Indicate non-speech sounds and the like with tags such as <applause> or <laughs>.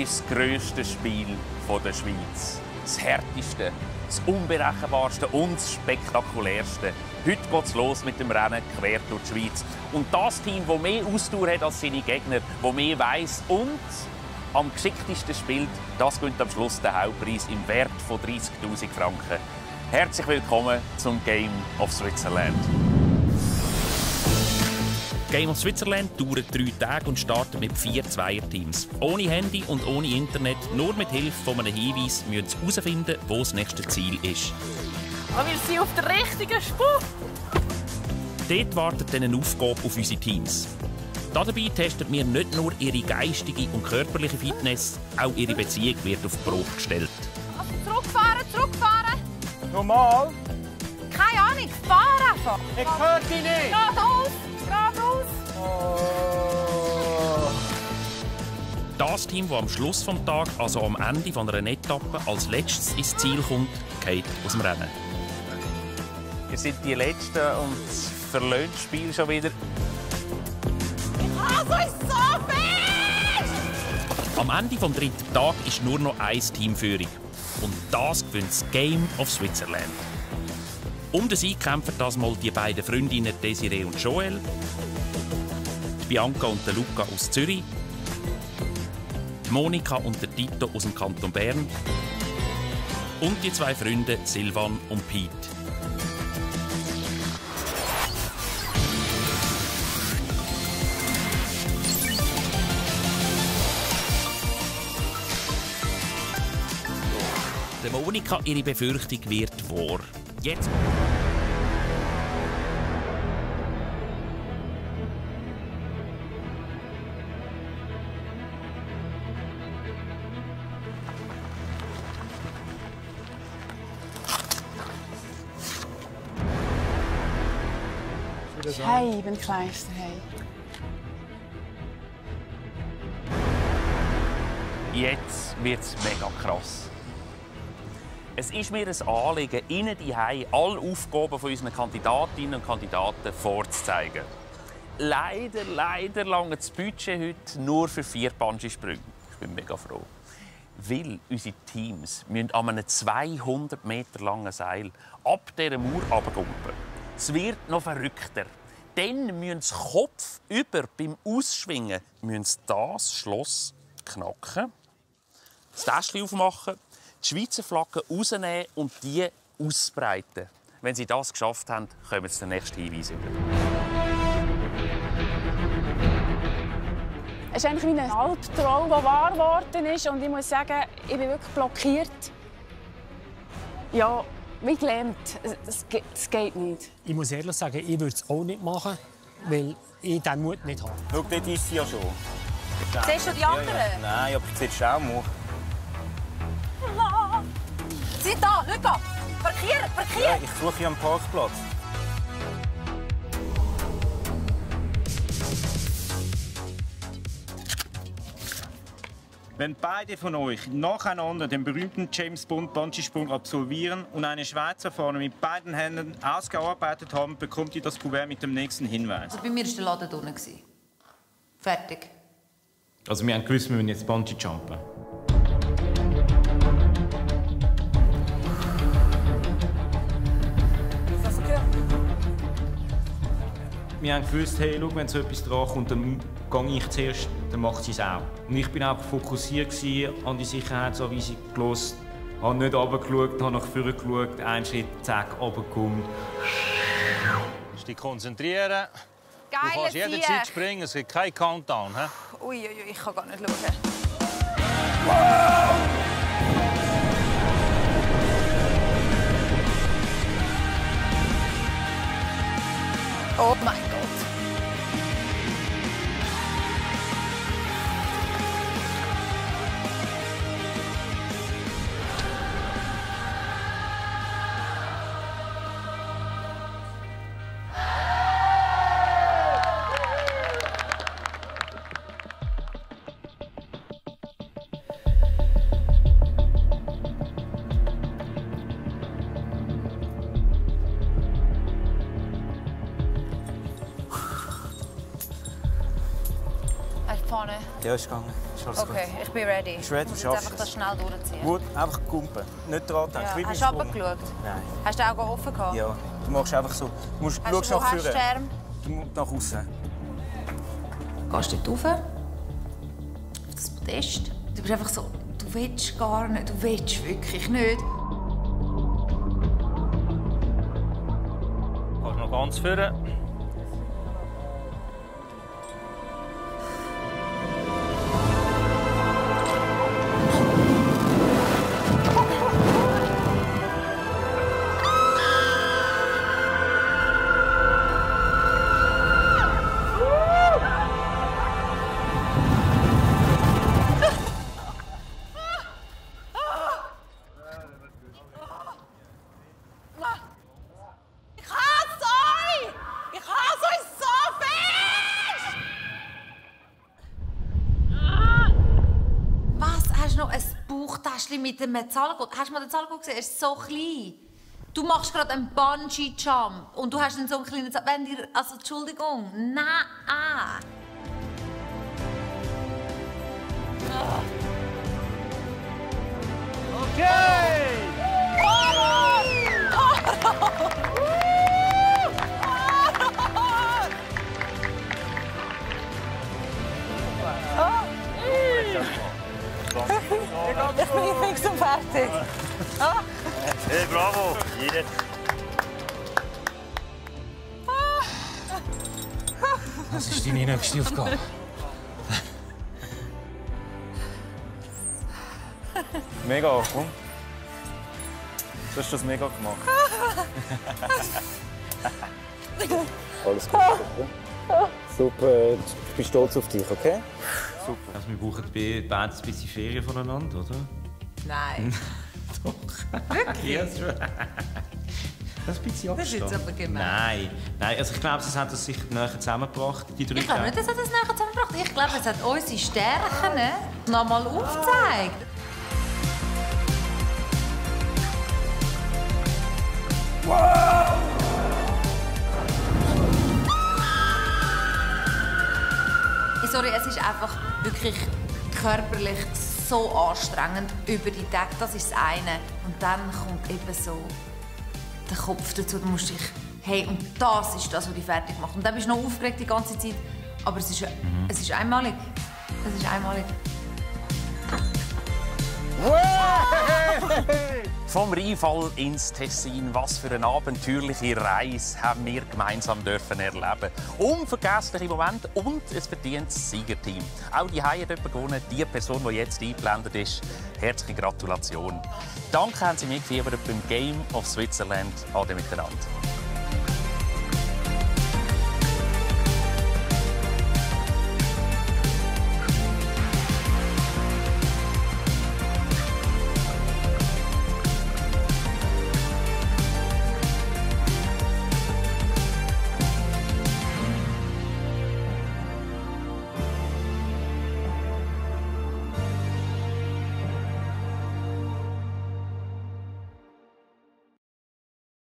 ist das grösste Spiel der Schweiz. Das härteste, das unberechenbarste und das spektakulärste. Heute geht es los mit dem Rennen quer durch die Schweiz. Und das Team, das mehr Ausdauer hat als seine Gegner, das mehr weiß und am geschicktesten spielt, das gewinnt am Schluss den Hauptpreis im Wert von 30.000 Franken. Herzlich willkommen zum Game of Switzerland. Game of Switzerland dauert drei Tage und startet mit vier Zweierteams. Ohne Handy und ohne Internet, nur mit Hilfe von einem Hinweis müssen sie herausfinden, wo das nächste Ziel ist. Aber wir sind auf der richtigen Spur. Dort wartet dann eine Aufgabe auf unsere Teams. Dabei testen wir nicht nur ihre geistige und körperliche Fitness, auch ihre Beziehung wird auf die Probe gestellt. Also zurückfahren, zurückfahren. Normal? Keine Ahnung, fahr einfach. Ich höre dich nicht. Geradeaus, geradeaus. Das Team, das am Schluss des Tages, also am Ende einer Etappe, als letztes ins Ziel kommt, geht aus dem Rennen. Ihr seid die Letzten und verlöhnt das Spiel schon wieder. Also ist so fest. Am Ende des dritten Tages ist nur noch ein Teamführung. Und das gewinnt das Game of Switzerland. Um den Sieg kämpfen das mal die beiden Freundinnen Desiree und Joel, Bianca und Luca aus Zürich, Monika und der Tito aus dem Kanton Bern und die zwei Freunde Silvan und Pete. Der Monika ihre Befürchtung wird wahr. Jetzt Hey, ich bin Kleister, hey. Jetzt wird es mega krass. Es ist mir ein Anliegen, Ihnen die alle Aufgaben von unseren Kandidatinnen und Kandidaten vorzuzeigen. Leider, leider lange das Budget heute nur für vier Bungee-Sprünge. Ich bin mega froh. Weil unsere Teams müssen an einem 200 Meter langen Seil ab dieser Mauer runtergumpen. Es wird noch verrückter. Dann müssen sie Kopf über beim Ausschwingen müssen das Schloss knacken, das Täschchen aufmachen, die Schweizer Flagge rausnehmen und die ausbreiten. Wenn sie das geschafft haben, kommen sie den nächsten Hinweis über. Es ist eigentlich wie ein Albtraum, der wahr geworden ist. Und ich muss sagen, ich bin wirklich blockiert. Ja, wie gelähmt. Es- Es ge- es geht nicht. Ich muss ehrlich sagen, ich würde es auch nicht machen, weil ich diesen Mut nicht habe. Schau, dort ist sie ja schon. Siehst du die anderen? Nein, aber jetzt schau mal. Sie da, Luca. Parkieren, Ja, parkieren. ich suche hier einen Parkplatz. Wenn beide von euch nacheinander den berühmten James Bond Bungee-Sprung absolvieren und eine Schweizer Fahne mit beiden Händen ausgearbeitet haben, bekommt ihr das Kuvert mit dem nächsten Hinweis. Also bei mir war der Laden drinnen. Fertig. Also wir haben gewusst, wir müssen jetzt Bungee jumpen. Wir haben gewusst, hey, schau, wenn so etwas dran kommt, dann gehe ich zuerst, dann macht sie es auch. Und ich bin einfach fokussiert an die Sicherheitsanweisung gelost, habe nicht runtergeschaut, habe nach vorne geschaut, einen Schritt, zack, runtergekommen. Musst dich konzentrieren. Du Geile kannst jederzeit springen, es gibt keinen Countdown. He? Ui, ui, ui, ich kann gar nicht schauen. Oh Ja, ist gegangen. Ist alles Okay, ich bin ready. Bist ready? Ich muss einfach das schnell durchziehen. gut. Gut, einfach kumpen. Nicht dran denken. Ja. Hast du runtergeschaut? Nein. Hast du die Augen offen gehabt? Ja, du machst einfach so. Du musst, Hast schaust du, nach hast vorne. Du musst nach außen. Gehst dort rauf? Auf das Podest? Du bist einfach so, du willst gar nicht, du willst wirklich nicht. Gehst noch ganz vorne. Bauchtäschchen mit einem Zahlgurt? Hast du mal den Zahlgurt gesehen? Er ist so klein. Du machst gerade einen Bungee-Jump und du hast dann so einen kleinen Zahl... Wenn dir... Also, Entschuldigung. Nein. Ich bin fix und fertig. Hey, bravo! Jeder. Was ist deine nächste Aufgabe? Mega, komm. Du hast das mega gemacht. Alles gut. Super, ich bin stolz auf dich, okay? Also wir brauchen be- beide ein bisschen Ferien voneinander, oder? Nein. <laughs> Ja, schon. Das ist ein bisschen Das ist jetzt Abstand. aber gemein. Nein, nein, also ich glaube, es hat uns sicher näher zusammengebracht, die drei Ich glaube nicht, dass er das nachher zusammengebracht. Ich glaube, es hat unsere Stärken ne, noch mal Sorry, es ist einfach wirklich körperlich so anstrengend über die Tage. Das ist das eine. Und dann kommt eben so der Kopf dazu. Du musst dich, hey, und das ist das, was dich fertig macht. Und dann bist du noch aufgeregt die ganze Zeit. Aber es ist, es ist einmalig. Es ist einmalig. <laughs> Vom Rheinfall ins Tessin, was für eine abenteuerliche Reise haben wir gemeinsam dürfen erleben. Unvergessliche Momente und ein verdientes Siegerteam. Auch die Haie hat gewonnen, die Person, die jetzt eingeblendet ist. Herzliche Gratulation. Danke haben Sie mir beim Game of Switzerland. Ade miteinander.